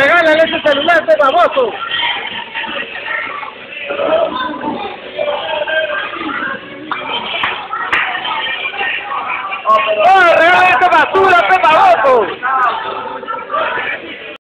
regálale ese celular, este baboso. ¡Oh, regálale esta basura, este baboso!